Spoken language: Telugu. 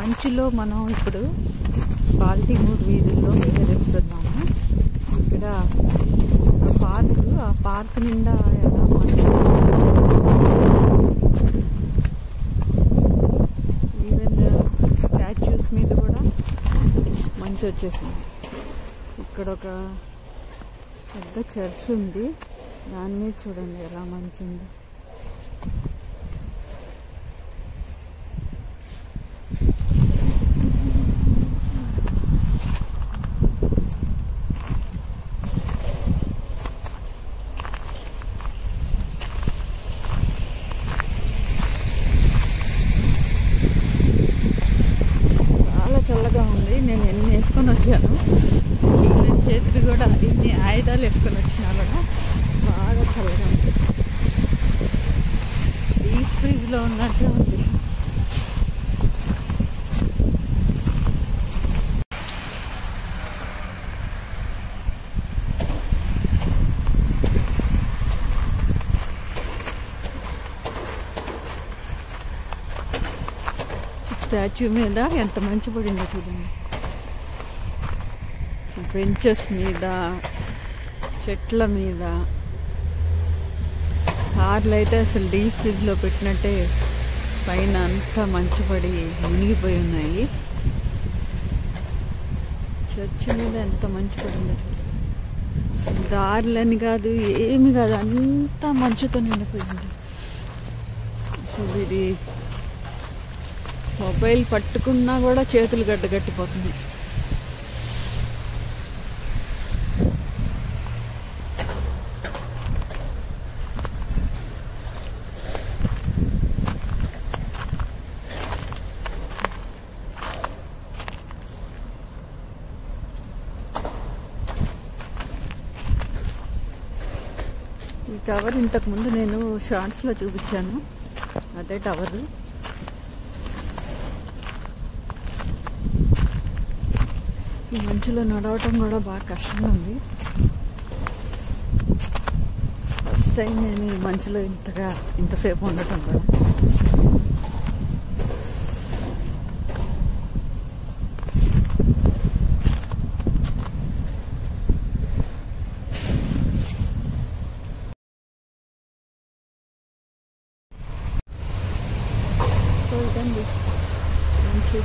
మంచులో మనం ఇప్పుడు బాల్టీమూర్ వీధుల్లో విహరిస్తున్నాము ఇక్కడ ఒక పార్క్ ఆ పార్క్ నిండా ఎలా మంచు. ఈవెన్ స్టాచ్యూస్ uh, మీద కూడా మంచు వచ్చేసింది. ఇక్కడ ఒక పెద్ద చర్చ్ ఉంది. దాని మీద చూడండి ఎలా మంచు ఉందో చాలా చల్లగా ఉంది నేను ఎన్ని వేసుకొని వచ్చాను నేను చేతులు కూడా ఎన్ని ఆయుధాలు వేసుకొని వచ్చినా కూడా బాగా చల్లగా ఉంది. డీప్ ఫ్రిడ్జ్లో ఉన్నట్టు ఉంది. స్టాచ్యూ మీద ఎంత మంచి పడిందో చూడండి. బెంచెస్ మీద చెట్ల మీద. కార్లు అయితే అసలు డీప్ ఫ్రిడ్జ్లో పెట్టినట్టే పైన అంతా మంచు పడి మునిగిపోయి ఉన్నాయి. చర్చ్ మీద ఎంత మంచు పడిందో దారులని కాదు ఏమి కాదు అంతా మంచుతో నిండిపోయింది అసలు ఇది మొబైల్ పట్టుకున్నా కూడా చేతులు గడ్డ ఈ టవర్ ఇంతకుముందు నేను షార్ట్స్లో చూపించాను. అదే టవర్. ఈ మంచులో నడవటం కూడా బాగా కష్టంగా ఉంది. ఫస్ట్ టైం నేను ఈ మంచులో ఇంతగా ఇంతసేపు ఉండటం కూడా. సో ఇదండి మంచి